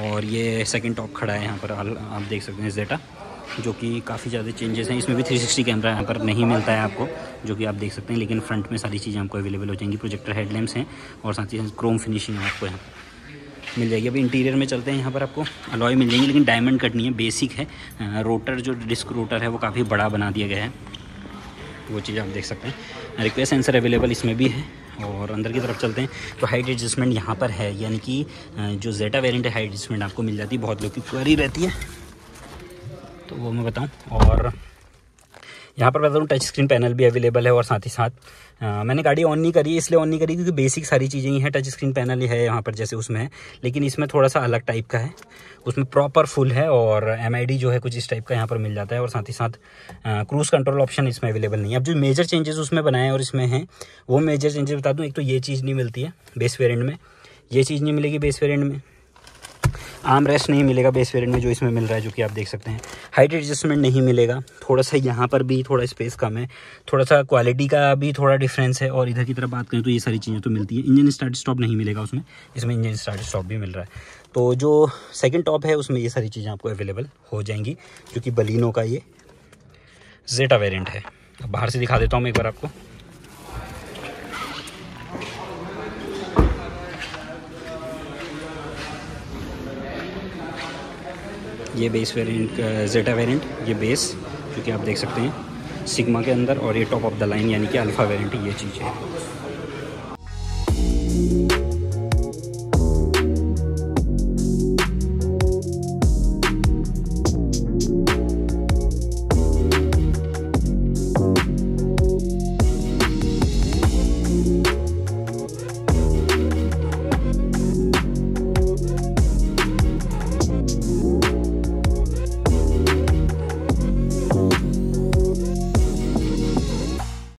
और ये second top खड़ा है यहाँ पर, आप देख सकते हैं जेटा जो कि काफ़ी ज़्यादा चेंजेस हैं। इसमें भी 360 कैमरा यहाँ पर नहीं मिलता है आपको, जो कि आप देख सकते हैं, लेकिन फ्रंट में सारी चीज़ें आपको अवेलेबल हो जाएँगी। प्रोजेक्टर हेडलैम्प्स हैं और साथ ही क्रोम फिनिशिंग आपको यहाँ मिल जाएगी। अभी इंटीरियर में चलते हैं यहाँ पर आपको। अलॉय मिल जाएँगी, लेकिन डायमंड कट नहीं है बेसिक है। रोटर जो डिस्क रोटर है, वो काफ़ी बड़ा बना दिया गया है। वो चीज़ आप देख सकते हैं। रिक्वेस्ट सेंसर अवेलेबल इसमें भी है और अंदर की तरफ़ चलते हैं। तो हाइट एडजस्टमेंट यहाँ पर है, यानी कि जो जेटा वेरियंट है हाइट एडजस्टमेंट आपको मिल जाती है। बहुत लोग की क्वेरी रहती है। तो वो मैं बताऊँ और यहाँ पर बता दूँ टच स्क्रीन पैनल भी अवेलेबल है और साथ ही साथ आ, मैंने गाड़ी ऑन नहीं करी इसलिए ऑन नहीं करी क्योंकि बेसिक सारी चीज़ें ही हैं टच स्क्रीन पैनल ही है यहाँ पर जैसे उसमें है। लेकिन इसमें थोड़ा सा अलग टाइप का है। उसमें प्रॉपर फुल है और एमआईडी जो है कुछ इस टाइप का यहाँ पर मिल जाता है और साथ ही साथ क्रूज़ कंट्रोल ऑप्शन इसमें अवेलेबल नहीं है। अब जो मेजर चेंजेस उसमें बनाए और इसमें हैं वो मेजर चेंजेस बता दूँ। एक तो ये चीज़ नहीं मिलती है बेस वेरियंट में। ये चीज़ नहीं मिलेगी बेस वेरियंट में। आर्म रेस्ट नहीं मिलेगा बेस वेरियंट में जो इसमें मिल रहा है जो कि आप देख सकते हैं। हाइट एडजस्टमेंट नहीं मिलेगा। थोड़ा सा यहाँ पर भी थोड़ा स्पेस कम है। थोड़ा सा क्वालिटी का भी थोड़ा डिफरेंस है। और इधर की तरफ़ बात करें तो ये सारी चीज़ें तो मिलती है। इंजन स्टार्ट स्टॉप नहीं मिलेगा उसमें इसमें इंजन स्टार्ट स्टॉप भी मिल रहा है। तो जो सेकेंड टॉप है, उसमें ये सारी चीज़ें आपको अवेलेबल हो जाएँगी क्योंकि बलिनो का ये जेटा वेरियंट है। बाहर से दिखा देता हूँ मैं एक बार आपको। ये बेस वेरिएंट जेटा वेरिएंट ये बेस क्योंकि आप देख सकते हैं सिग्मा के अंदर और ये टॉप ऑफ़ द लाइन यानी कि अल्फ़ा वेरिएंट ये चीज़ है।